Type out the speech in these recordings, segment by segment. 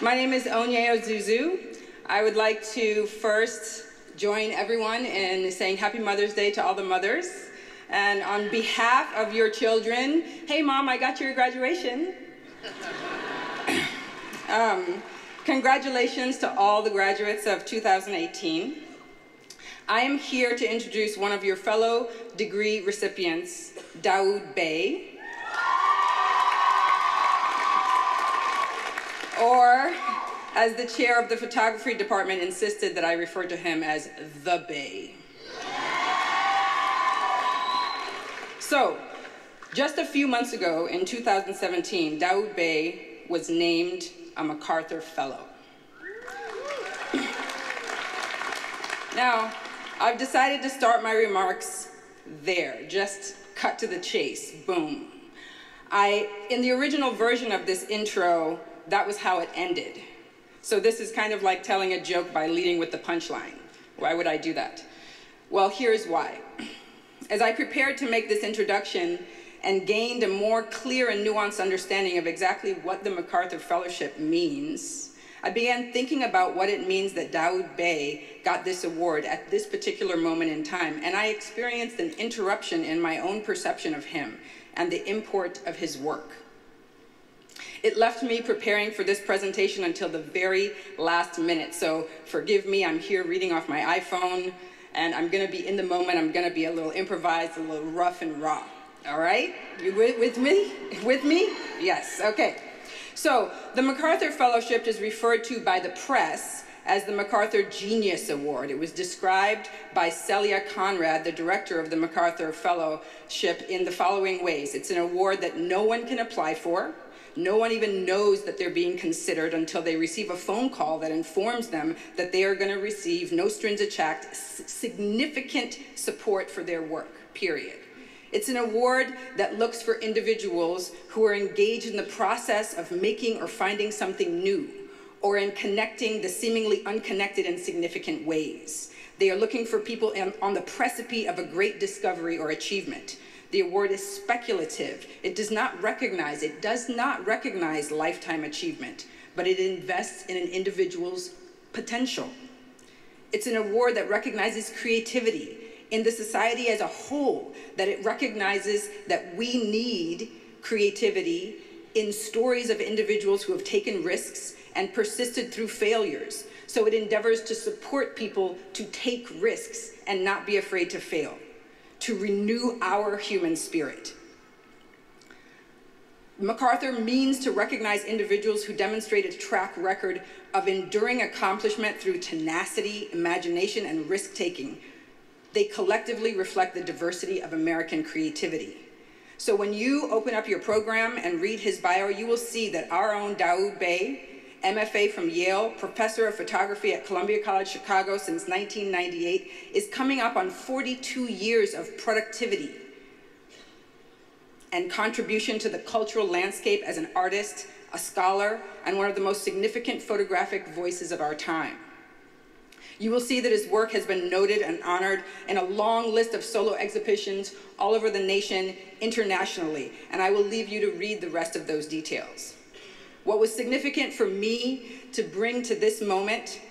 My name is Onye Ozuzu. I would like to first join everyone in saying Happy Mother's Day to all the mothers. And on behalf of your children, hey mom, I got your graduation. um, congratulations to all the graduates of 2018. I am here to introduce one of your fellow degree recipients, Dawoud Bey. Or, as the chair of the photography department insisted that I refer to him as the Bay. So, just a few months ago in 2017, Dawoud Bey was named a MacArthur Fellow. now, I've decided to start my remarks there, just cut to the chase, boom. I, in the original version of this intro, that was how it ended. So this is kind of like telling a joke by leading with the punchline. Why would I do that? Well, here's why. As I prepared to make this introduction and gained a more clear and nuanced understanding of exactly what the MacArthur Fellowship means, I began thinking about what it means that Dawoud Bey got this award at this particular moment in time, and I experienced an interruption in my own perception of him and the import of his work. It left me preparing for this presentation until the very last minute, so forgive me, I'm here reading off my iPhone, and I'm gonna be in the moment, I'm gonna be a little improvised, a little rough and raw. All right? You with, me? With me? Yes, okay. So the MacArthur Fellowship is referred to by the press as the MacArthur Genius Award. It was described by Celia Conrad, the director of the MacArthur Fellowship, in the following ways. It's an award that no one can apply for. No one even knows that they're being considered until they receive a phone call that informs them that they are going to receive, no strings attached, significant support for their work, period. It's an award that looks for individuals who are engaged in the process of making or finding something new, or in connecting the seemingly unconnected in significant ways. They are looking for people on the precipice of a great discovery or achievement. The award is speculative. It does not recognize, it does not recognize lifetime achievement, but it invests in an individual's potential. It's an award that recognizes creativity, in the society as a whole, that it recognizes that we need creativity in stories of individuals who have taken risks and persisted through failures. So it endeavors to support people to take risks and not be afraid to fail, to renew our human spirit. MacArthur means to recognize individuals who demonstrate a track record of enduring accomplishment through tenacity, imagination, and risk taking, they collectively reflect the diversity of American creativity. So when you open up your program and read his bio, you will see that our own Dawoud Bey, MFA from Yale, professor of photography at Columbia College Chicago since 1998, is coming up on 42 years of productivity and contribution to the cultural landscape as an artist, a scholar, and one of the most significant photographic voices of our time. You will see that his work has been noted and honored in a long list of solo exhibitions all over the nation internationally, and I will leave you to read the rest of those details. What was significant for me to bring to this moment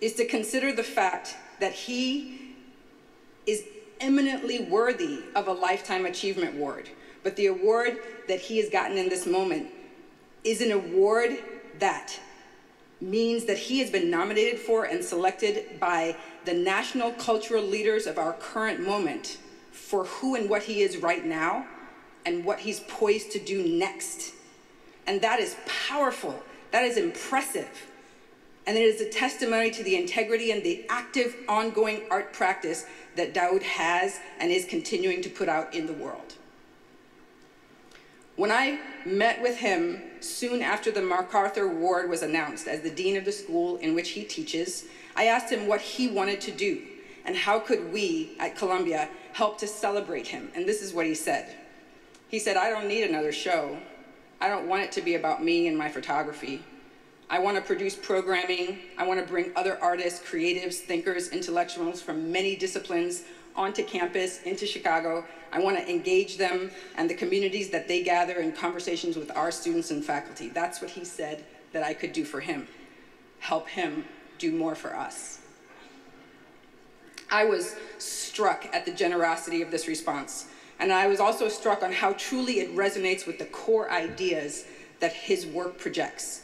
is to consider the fact that he is eminently worthy of a Lifetime Achievement Award. But the award that he has gotten in this moment is an award that means that he has been nominated for and selected by the national cultural leaders of our current moment for who and what he is right now and what he's poised to do next. And that is powerful. That is impressive. And it is a testimony to the integrity and the active, ongoing art practice that Dawoud has and is continuing to put out in the world. When I met with him soon after the MacArthur Award was announced as the dean of the school in which he teaches, I asked him what he wanted to do and how could we at Columbia help to celebrate him. And this is what he said. He said, I don't need another show. I don't want it to be about me and my photography. I want to produce programming. I want to bring other artists, creatives, thinkers, intellectuals from many disciplines onto campus, into Chicago. I want to engage them and the communities that they gather in conversations with our students and faculty. That's what he said that I could do for him, help him do more for us. I was struck at the generosity of this response, and I was also struck on how truly it resonates with the core ideas that his work projects.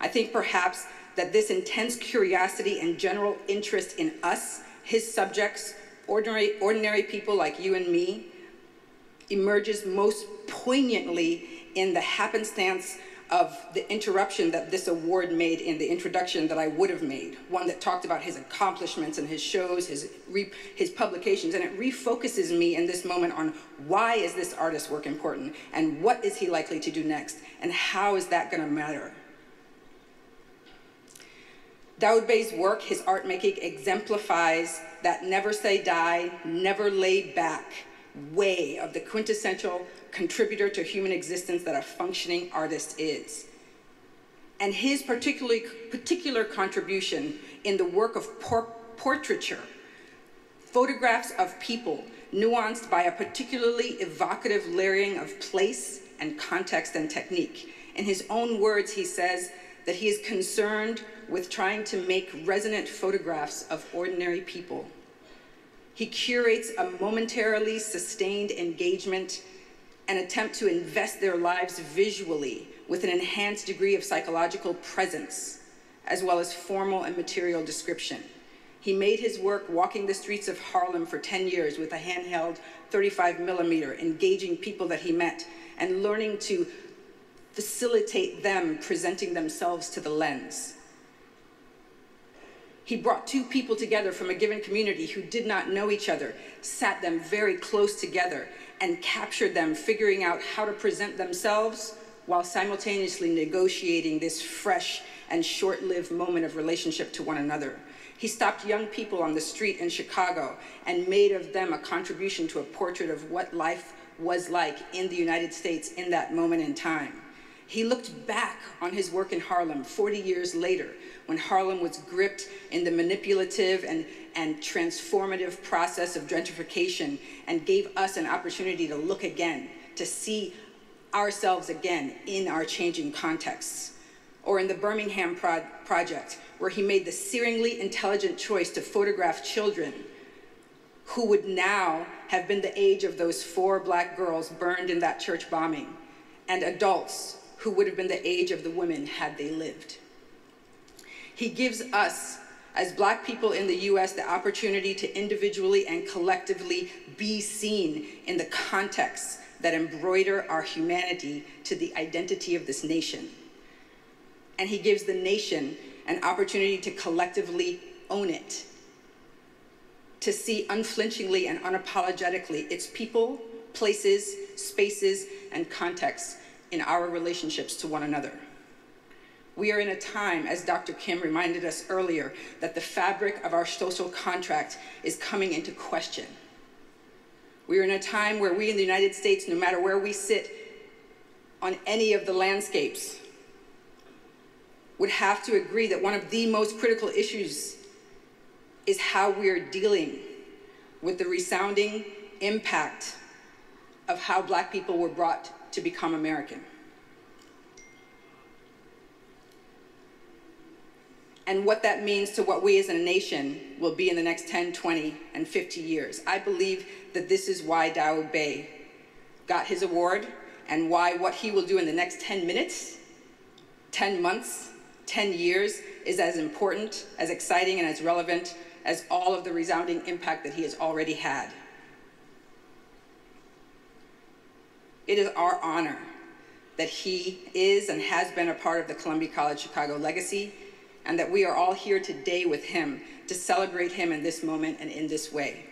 I think perhaps that this intense curiosity and general interest in us, his subjects, ordinary, ordinary people like you and me, emerges most poignantly in the happenstance of the interruption that this award made in the introduction that I would have made, one that talked about his accomplishments and his shows, his, his publications, and it refocuses me in this moment on why is this artist's work important, and what is he likely to do next, and how is that gonna matter? Dawoud Bey's work, his art making, exemplifies that never say die, never lay back way of the quintessential contributor to human existence that a functioning artist is. And his particularly, particular contribution in the work of por portraiture, photographs of people nuanced by a particularly evocative layering of place and context and technique. In his own words, he says that he is concerned with trying to make resonant photographs of ordinary people. He curates a momentarily sustained engagement and attempt to invest their lives visually with an enhanced degree of psychological presence, as well as formal and material description. He made his work walking the streets of Harlem for 10 years with a handheld 35 millimeter, engaging people that he met and learning to facilitate them presenting themselves to the lens. He brought two people together from a given community who did not know each other, sat them very close together, and captured them, figuring out how to present themselves while simultaneously negotiating this fresh and short-lived moment of relationship to one another. He stopped young people on the street in Chicago and made of them a contribution to a portrait of what life was like in the United States in that moment in time. He looked back on his work in Harlem 40 years later when Harlem was gripped in the manipulative and, and transformative process of gentrification and gave us an opportunity to look again, to see ourselves again in our changing contexts. Or in the Birmingham Pro Project, where he made the searingly intelligent choice to photograph children who would now have been the age of those four black girls burned in that church bombing, and adults who would have been the age of the women had they lived. He gives us, as black people in the US, the opportunity to individually and collectively be seen in the context that embroider our humanity to the identity of this nation. And he gives the nation an opportunity to collectively own it, to see unflinchingly and unapologetically its people, places, spaces, and contexts in our relationships to one another. We are in a time, as Dr. Kim reminded us earlier, that the fabric of our social contract is coming into question. We are in a time where we in the United States, no matter where we sit on any of the landscapes, would have to agree that one of the most critical issues is how we are dealing with the resounding impact of how black people were brought to become American. And what that means to what we as a nation will be in the next 10, 20, and 50 years. I believe that this is why Dawoud Bey got his award and why what he will do in the next 10 minutes, 10 months, 10 years is as important, as exciting, and as relevant as all of the resounding impact that he has already had. It is our honor that he is and has been a part of the Columbia College Chicago legacy and that we are all here today with him to celebrate him in this moment and in this way.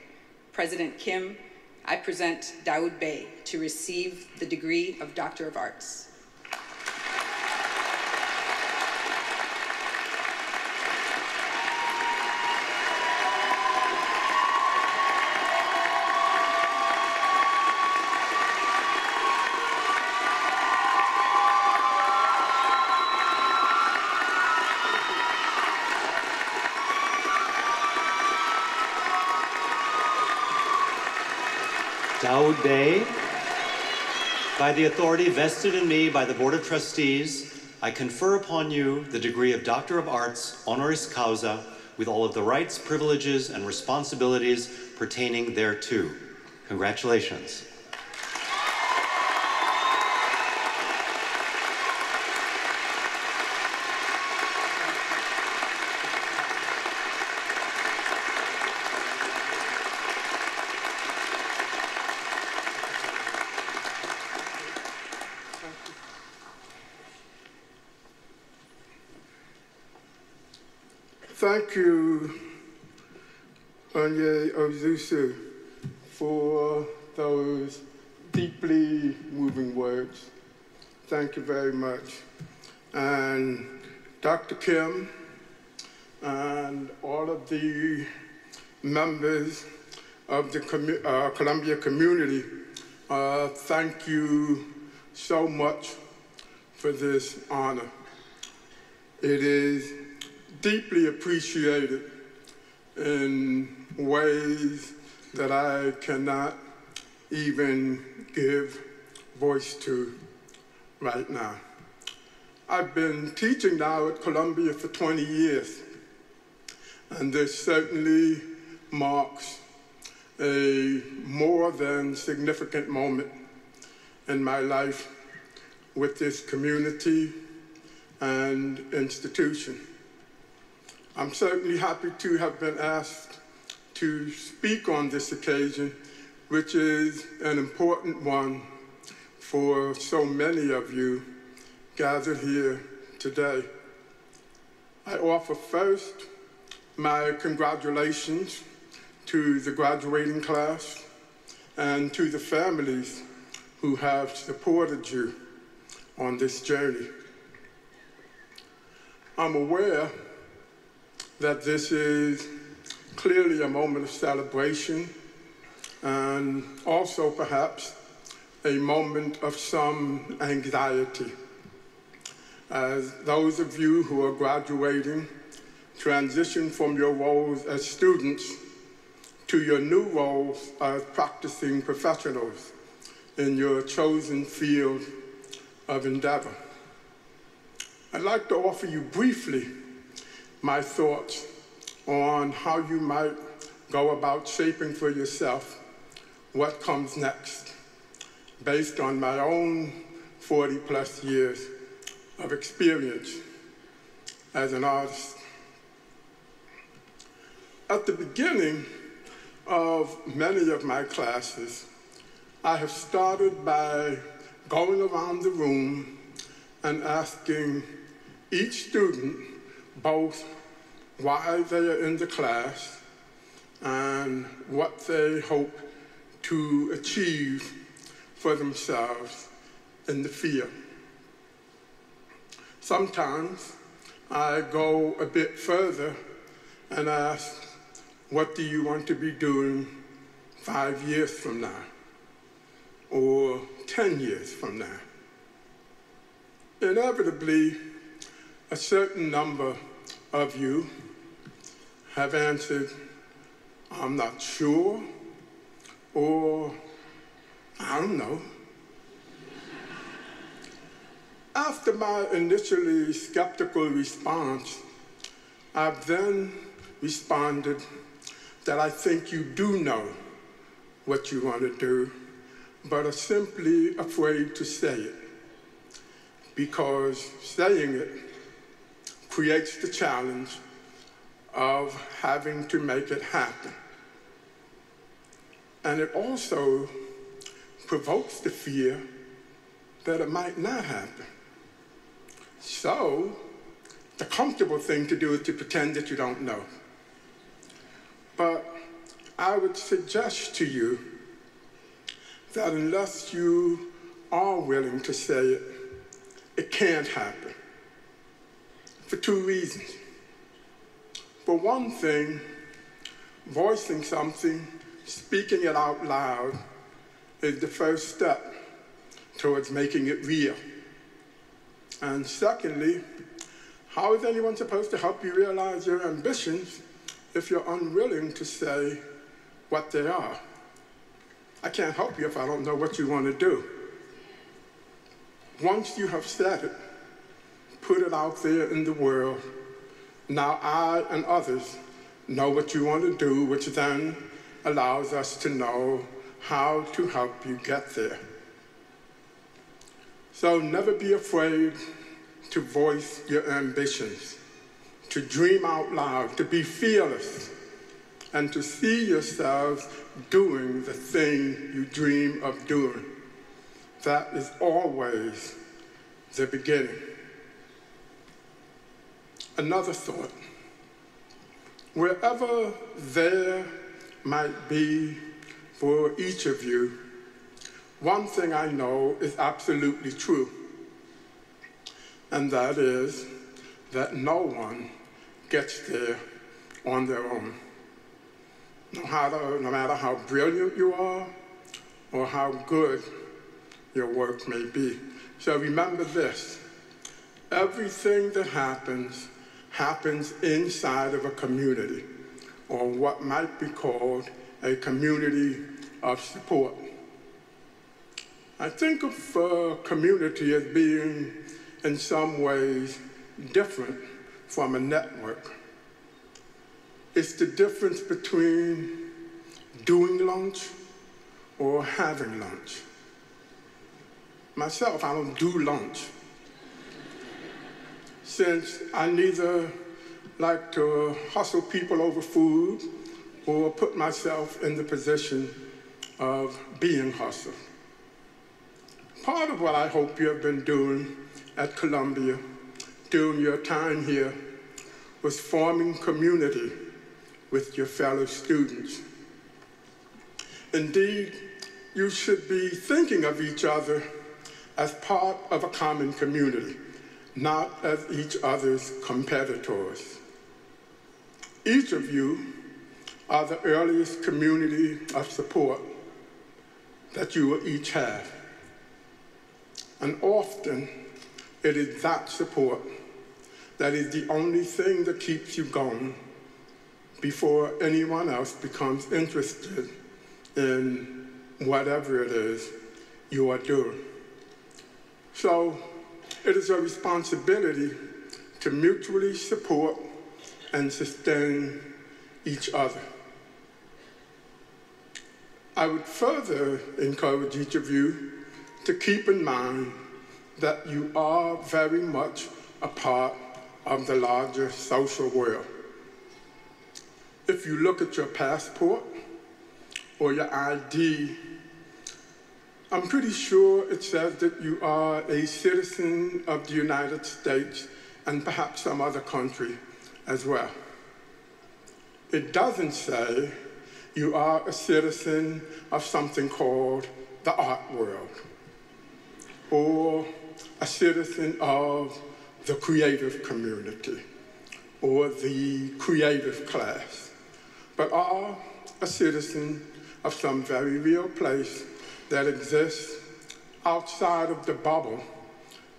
President Kim, I present Dawoud Bey to receive the degree of Doctor of Arts. Dawoud Bey, by the authority vested in me by the Board of Trustees I confer upon you the degree of Doctor of Arts, honoris causa, with all of the rights, privileges, and responsibilities pertaining thereto. Congratulations. Thank you, Onye Ozuzu, for those deeply moving words. Thank you very much. And Dr. Kim and all of the members of the commu- uh, Columbia community, uh, thank you so much for this honor. It is deeply appreciated in ways that I cannot even give voice to right now. I've been teaching now at Columbia for 20 years, and this certainly marks a more than significant moment in my life with this community and institution. I'm certainly happy to have been asked to speak on this occasion, which is an important one for so many of you gathered here today. I offer first my congratulations to the graduating class and to the families who have supported you on this journey. I'm aware that this is clearly a moment of celebration and also perhaps a moment of some anxiety. As those of you who are graduating transition from your roles as students to your new roles as practicing professionals in your chosen field of endeavor. I'd like to offer you briefly my thoughts on how you might go about shaping for yourself what comes next based on my own 40 plus years of experience as an artist. At the beginning of many of my classes, I have started by going around the room and asking each student both why they are in the class and what they hope to achieve for themselves in the field. Sometimes I go a bit further and ask, what do you want to be doing five years from now or 10 years from now? Inevitably, a certain number of you have answered, I'm not sure, or I don't know. After my initially skeptical response, I've then responded that I think you do know what you want to do, but are simply afraid to say it. Because saying it creates the challenge of having to make it happen. And it also provokes the fear that it might not happen. So, the comfortable thing to do is to pretend that you don't know. But I would suggest to you that unless you are willing to say it, it can't happen for two reasons. For one thing, voicing something, speaking it out loud, is the first step towards making it real. And secondly, how is anyone supposed to help you realize your ambitions if you're unwilling to say what they are? I can't help you if I don't know what you want to do. Once you have said it, put it out there in the world. Now I and others know what you want to do, which then allows us to know how to help you get there. So never be afraid to voice your ambitions, to dream out loud, to be fearless, and to see yourselves doing the thing you dream of doing. That is always the beginning. Another thought. Wherever there might be for each of you, one thing I know is absolutely true, and that is that no one gets there on their own. No matter, no matter how brilliant you are or how good your work may be. So remember this everything that happens happens inside of a community, or what might be called a community of support. I think of uh, community as being, in some ways, different from a network. It's the difference between doing lunch or having lunch. Myself, I don't do lunch since I neither like to hustle people over food or put myself in the position of being hustled. Part of what I hope you have been doing at Columbia during your time here was forming community with your fellow students. Indeed, you should be thinking of each other as part of a common community not as each other's competitors. Each of you are the earliest community of support that you will each have. And often, it is that support that is the only thing that keeps you going before anyone else becomes interested in whatever it is you are doing. So it is a responsibility to mutually support and sustain each other. I would further encourage each of you to keep in mind that you are very much a part of the larger social world. If you look at your passport or your ID I'm pretty sure it says that you are a citizen of the United States and perhaps some other country as well. It doesn't say you are a citizen of something called the art world or a citizen of the creative community or the creative class, but are a citizen of some very real place that exists outside of the bubble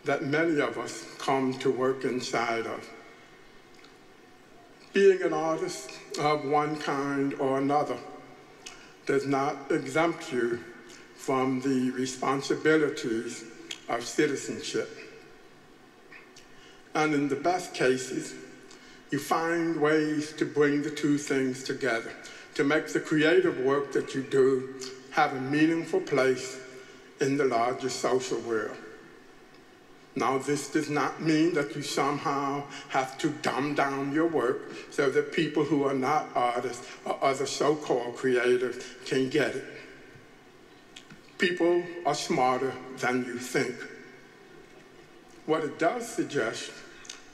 that many of us come to work inside of. Being an artist of one kind or another does not exempt you from the responsibilities of citizenship. And in the best cases, you find ways to bring the two things together, to make the creative work that you do have a meaningful place in the larger social world. Now, this does not mean that you somehow have to dumb down your work so that people who are not artists or other so-called creatives can get it. People are smarter than you think. What it does suggest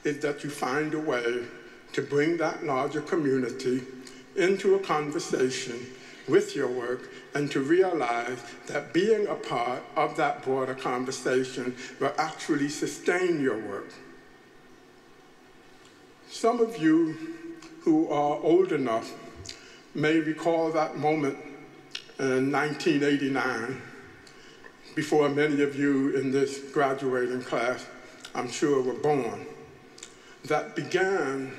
is that you find a way to bring that larger community into a conversation with your work and to realize that being a part of that broader conversation will actually sustain your work. Some of you who are old enough may recall that moment in 1989, before many of you in this graduating class, I'm sure, were born, that began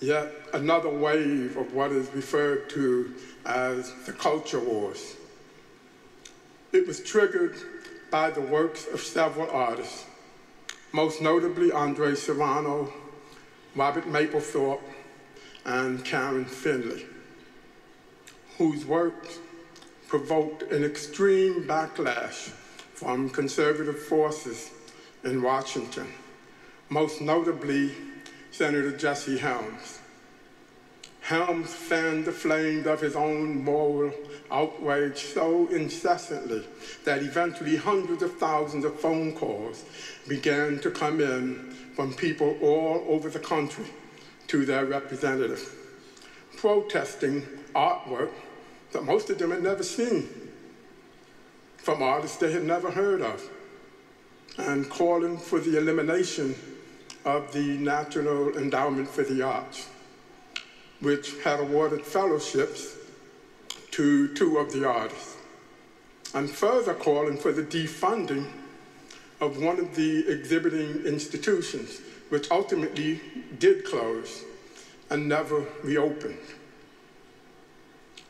yet another wave of what is referred to as the culture wars. It was triggered by the works of several artists, most notably Andre Serrano, Robert Mapplethorpe, and Karen Finley, whose works provoked an extreme backlash from conservative forces in Washington, most notably Senator Jesse Helms. Helms fanned the flames of his own moral outrage so incessantly that eventually hundreds of thousands of phone calls began to come in from people all over the country to their representatives, protesting artwork that most of them had never seen from artists they had never heard of, and calling for the elimination of the National Endowment for the Arts, which had awarded fellowships to two of the artists, and further calling for the defunding of one of the exhibiting institutions, which ultimately did close and never reopened.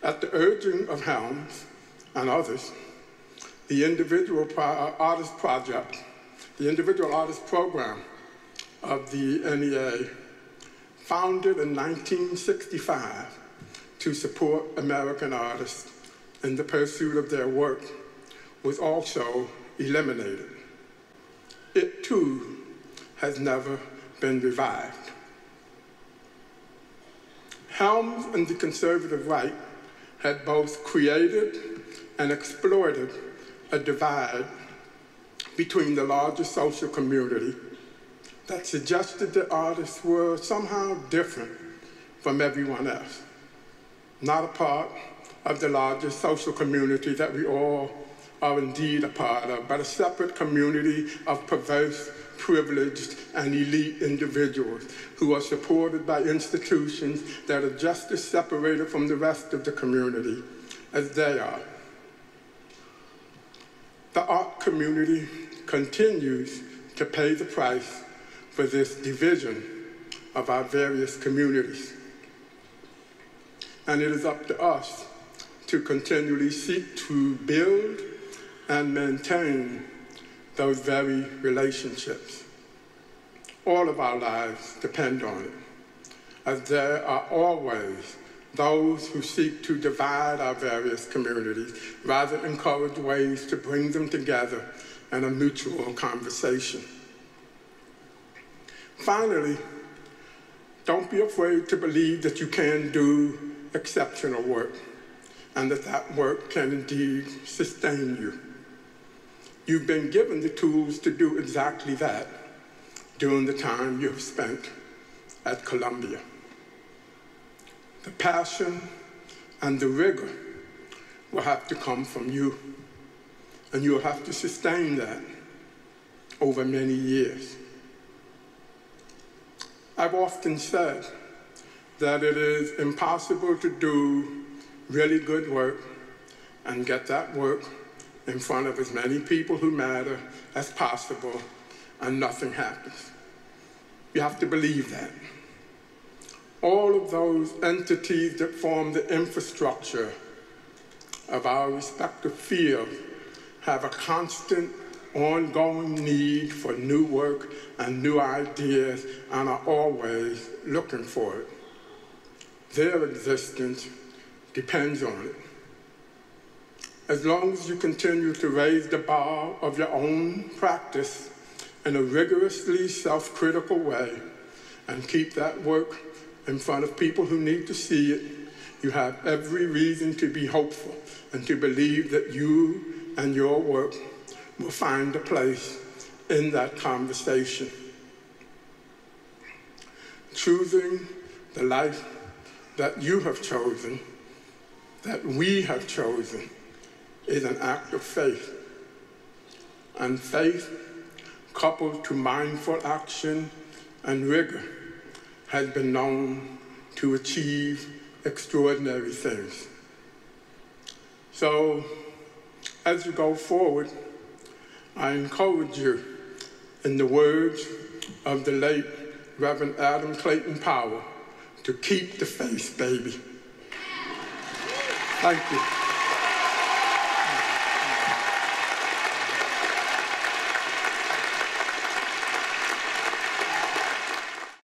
At the urging of Helms and others, the individual artist project, the individual artist program of the NEA, founded in 1965 to support American artists in the pursuit of their work, was also eliminated. It too has never been revived. Helms and the conservative right had both created and exploited a divide between the larger social community that suggested the artists were somehow different from everyone else, not a part of the larger social community that we all are indeed a part of, but a separate community of perverse, privileged, and elite individuals who are supported by institutions that are just as separated from the rest of the community as they are. The art community continues to pay the price for this division of our various communities. And it is up to us to continually seek to build and maintain those very relationships. All of our lives depend on it, as there are always those who seek to divide our various communities rather encourage ways to bring them together in a mutual conversation. Finally, don't be afraid to believe that you can do exceptional work and that that work can indeed sustain you. You've been given the tools to do exactly that during the time you've spent at Columbia. The passion and the rigor will have to come from you, and you'll have to sustain that over many years. I've often said that it is impossible to do really good work and get that work in front of as many people who matter as possible, and nothing happens. You have to believe that. All of those entities that form the infrastructure of our respective fields have a constant, ongoing need for new work and new ideas and are always looking for it. Their existence depends on it as long as you continue to raise the bar of your own practice in a rigorously self-critical way and keep that work in front of people who need to see it, you have every reason to be hopeful and to believe that you and your work will find a place in that conversation. Choosing the life that you have chosen, that we have chosen, is an act of faith. And faith, coupled to mindful action and rigor, has been known to achieve extraordinary things. So, as you go forward, I encourage you, in the words of the late Reverend Adam Clayton Powell, to keep the faith, baby. Thank you.